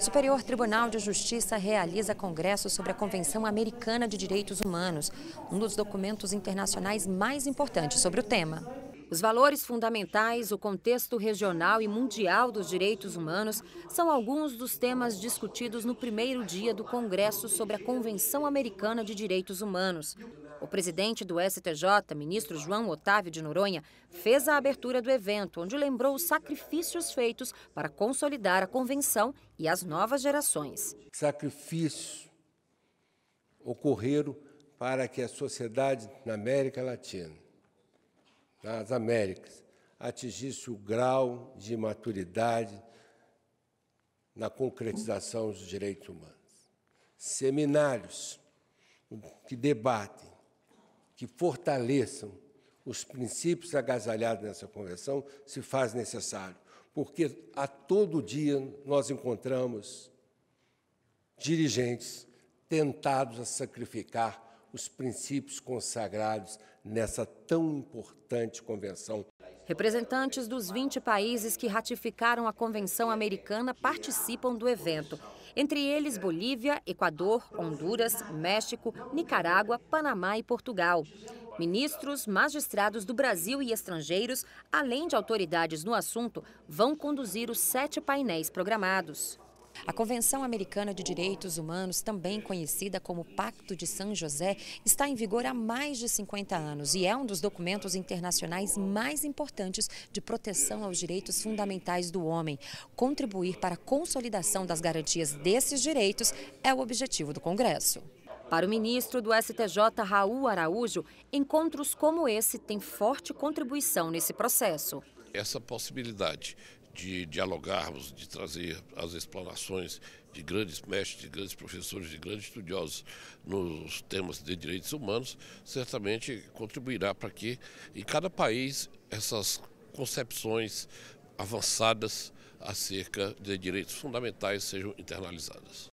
Superior Tribunal de Justiça realiza congresso sobre a Convenção Americana de Direitos Humanos, um dos documentos internacionais mais importantes sobre o tema. Os valores fundamentais, o contexto regional e mundial dos direitos humanos são alguns dos temas discutidos no primeiro dia do Congresso sobre a Convenção Americana de Direitos Humanos. O presidente do STJ, ministro João Otávio de Noronha, fez a abertura do evento, onde lembrou os sacrifícios feitos para consolidar a convenção e as novas gerações. Sacrifícios ocorreram para que a sociedade na América Latina nas Américas atingisse o grau de maturidade na concretização dos direitos humanos. Seminários que debatem, que fortaleçam os princípios agasalhados nessa convenção se faz necessário, porque a todo dia nós encontramos dirigentes tentados a sacrificar os princípios consagrados nessa tão importante convenção. Representantes dos 20 países que ratificaram a Convenção Americana participam do evento. Entre eles, Bolívia, Equador, Honduras, México, Nicarágua, Panamá e Portugal. Ministros, magistrados do Brasil e estrangeiros, além de autoridades no assunto, vão conduzir os sete painéis programados. A Convenção Americana de Direitos Humanos, também conhecida como Pacto de São José, está em vigor há mais de 50 anos e é um dos documentos internacionais mais importantes de proteção aos direitos fundamentais do homem. Contribuir para a consolidação das garantias desses direitos é o objetivo do Congresso. Para o ministro do STJ, Raul Araújo, encontros como esse têm forte contribuição nesse processo. Essa possibilidade de dialogarmos, de trazer as explanações de grandes mestres, de grandes professores, de grandes estudiosos nos temas de direitos humanos, certamente contribuirá para que em cada país essas concepções avançadas acerca de direitos fundamentais sejam internalizadas.